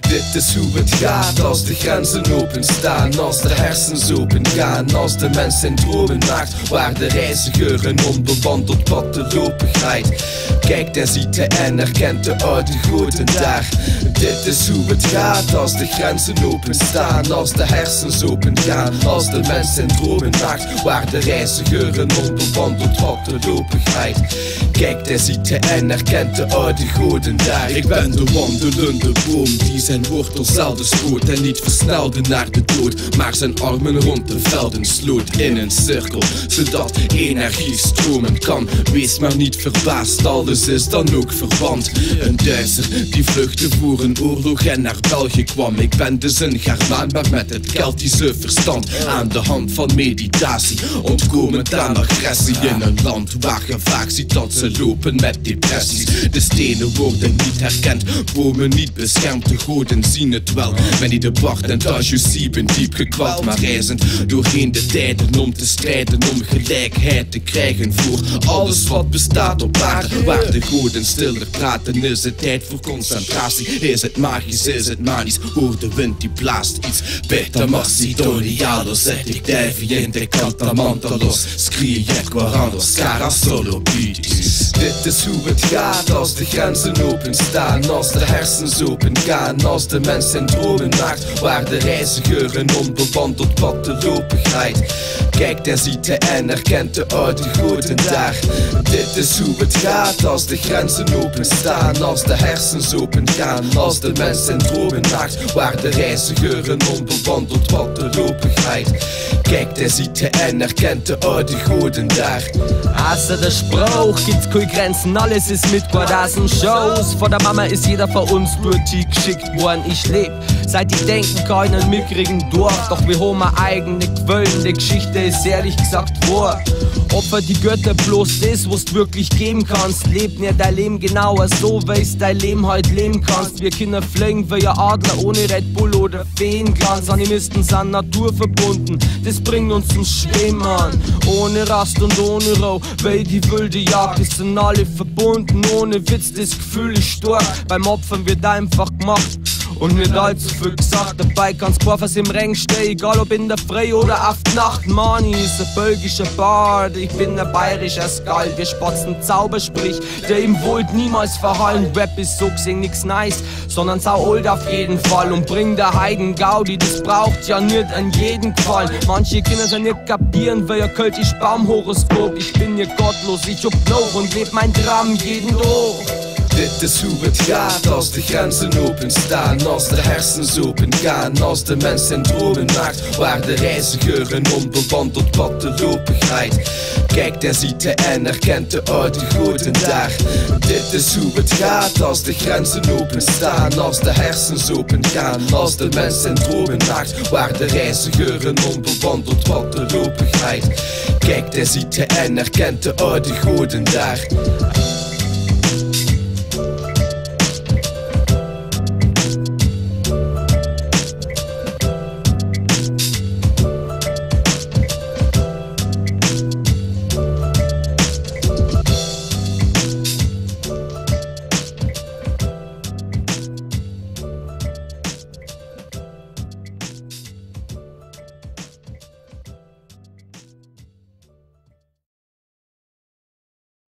Dit is hoe het gaat als de grenzen openstaan Als de hersens opengaan Als de mens zijn dromen maakt Waar de reiziger een onbewandeld pad te lopen glijdt Kijkt en ziet en herkent de oude goden daar. Dit is hoe het gaat als de grenzen openstaan Als de hersens opengaan Als de mens zijn dromen maakt Waar de reiziger een onbewandeld pad te lopen glijdt Kijkt en ziet en herkent de oude goden daar. Ik ben de wandelende boom die zijn wortel zelden schoot En niet versnelde naar de dood Maar zijn armen rond de velden sloot in een cirkel Zodat energie stromen kan. Wees maar niet verbaasd, alles is dan ook verband. Een Duitser die vluchtte voor een oorlog en naar België kwam. Ik ben dus een Germaan, maar met het Keltische verstand. Aan de hand van meditatie Ontkomend aan agressie in een land waar je vaak ziet dat ze lopen met depressies De stenen worden niet herkend, bomen niet beschermd goden zien het wel, wanneer de Bart en Tajusi ben diep gekwald Maar reizend doorheen de tijden om te strijden Om gelijkheid te krijgen voor alles wat bestaat op aarde. Waar de goden stiller praten is het tijd voor concentratie. Is het magisch, is het manisch, hoor de wind die blaast iets. Beta Marsidonialo, zet ik Davy in de cantamantalos Scrie guarando, scara solo beats Dit is hoe het gaat als de grenzen openstaan Als de hersens Als de mens zijn dromen maakt Waar de reiziger een onbewandeld pad te lopen glijdt. Kijkt en ziet en herkent de oude goden daar. Dit is hoe het gaat als de grenzen openstaan Als de hersens opengaan Als de mens zijn dromen maakt Waar de reiziger een onbewandeld pad te lopen glijdt. Kijkt en ziet en herkent de oude goden daar. Du den Spruch, gibt's keine Grenzen, alles ist mit Quadrasen Shows. Vor der Mama ist jeder von uns durch die worden. Ich leb, seit ich denken kann, einen mickrigen Dorf. Doch wir haben eine eigene Quellen, die Geschichte ist ehrlich gesagt wahr. Opfer die Götter bloß das, was du wirklich geben kannst. Leb mir dein Leben genauer so, es dein Leben heute leben kannst. Wir Kinder fliegen wie ein Adler ohne Red Bull oder Feenglanz. Animisten sind naturverbunden, das bringt uns zum Schwimmen. Ohne Rast und ohne Rau, weil die wilde Jagd ist sind alle verbunden. Ohne Witz, das Gefühl ist stark. Beim Opfern wird einfach gemacht. Und nicht allzu viel gesagt, dabei kann's was im Regen stehen, egal ob in der Früh oder auf die Nacht. Mani ist ein belgischer Bard, ich bin ein bayerischer Skald. Wir spotzen Zaubersprich, der ihm wohl niemals verhallen. Rap ist so gesehen nix nice, sondern sau old auf jeden Fall. Und bring der Heigen Gaudi, das braucht ja nicht an jeden Fall. Manche Kinder sind nicht kapieren, weil ihr könnt ich Baumhoroskop. Ich bin hier gottlos, ich hab noch und leb mein Dram jeden Tag. Dit is hoe het gaat. Als de grenzen openstaan Als de hersens opengaan Als de mens zijn dromen maakt Waar de reiziger een onbewandeld pad te lopen glijdt. Kijkt en ziet en herkent de oude goden daar. Dit is hoe het gaat. Als de grenzen openstaan Als de hersens opengaan Als de mens zijn dromen maakt Waar de reiziger een onbewandeld pad te lopen glijdt. Kijkt en ziet en herkent de oude goden daar